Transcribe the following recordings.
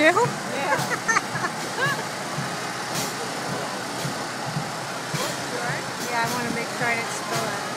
do? Yeah. yeah, I want to make sure I didn't spill it.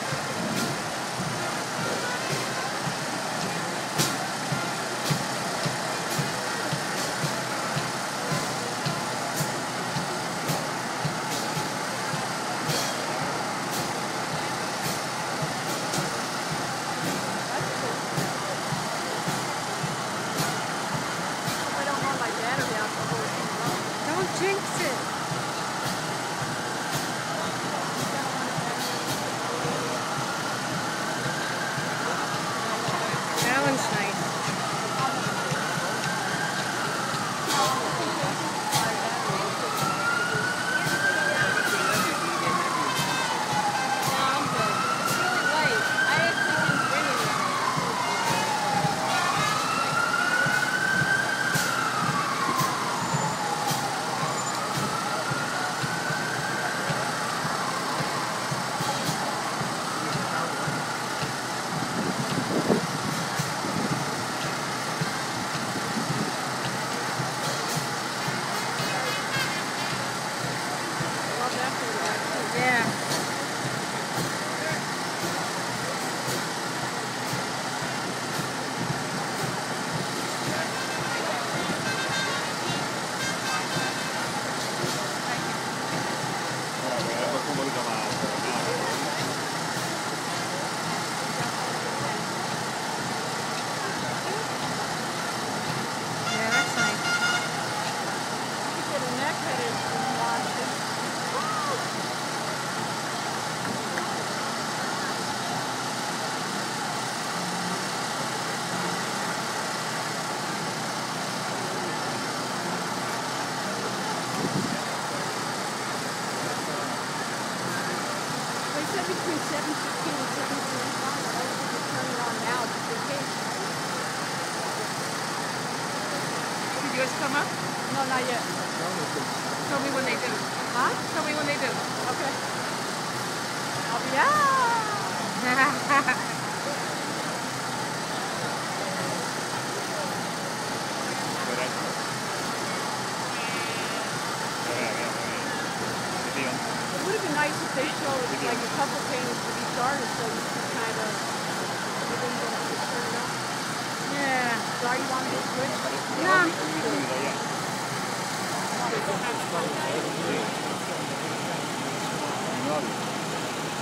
Come up? No, not yet. Tell me when they do. Huh? Tell me when they do. Okay. I'll be out. It would have been nice if they showed like a couple paintings with each artist so you could kind of, you didn't have to turn it yeah. Sorry, you want me to switch? No.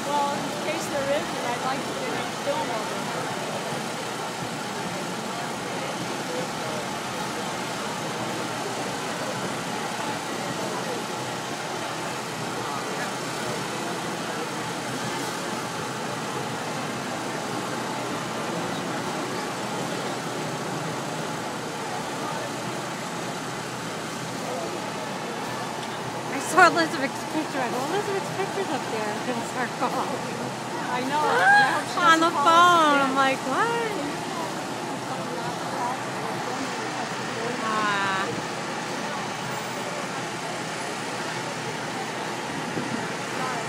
Well, in case there isn't, I'd I saw Elizabeth's picture. I go, Elizabeth's picture's up there in the circle. I know. On the doesn't call us phone. I'm like, what? Ah.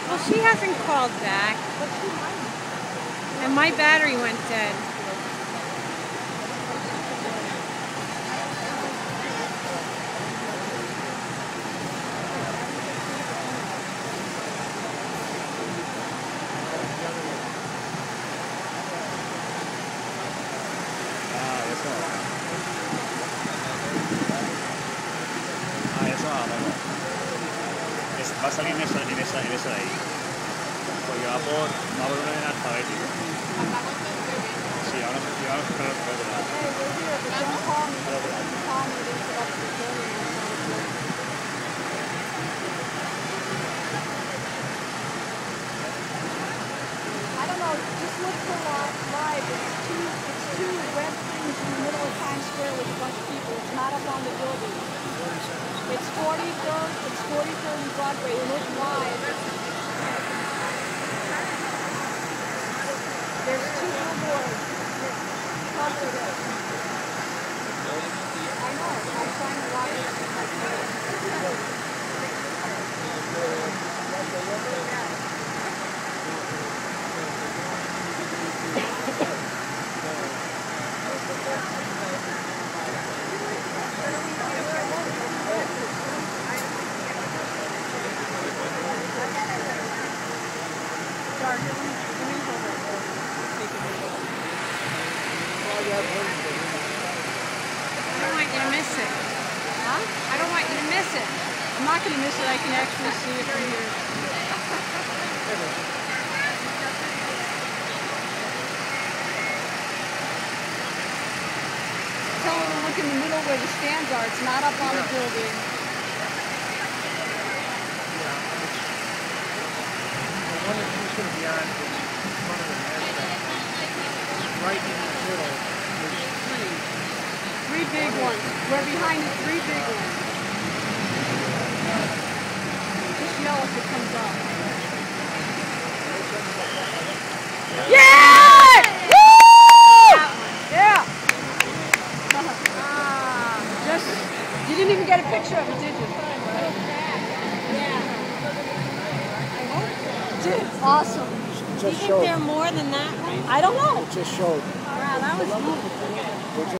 Well, she hasn't called back. But she might. And my battery went dead. va a salir en esa, en esa, en esa ahí. Porque va por, va por alfabético. Sí, ahora vamos a esperar. I don't know, just look for it's too, it's too wet. The middle of Times Square with a bunch of people. It's not up on the building. It's 43rd. It's 43rd and Broadway. Look live. There's two billboards. Cover it. I know. I'm trying to watch it. don't want you to miss it. Huh? I don't want you to miss it. I'm not going to miss it. I can actually see it from here. Tell her to look in the middle where the stands are. It's not up on the building. The one that she's going to be on is in front of the mascot. It's right in the middle. There's three. Three big ones. We're behind the three big ones. Just yell if it comes up. Yeah! Woo! Yeah! Just, you didn't get a picture of it, did you? Did. Awesome. Do you think showed. there are more than that one? I don't know. Just showed. Wow, that was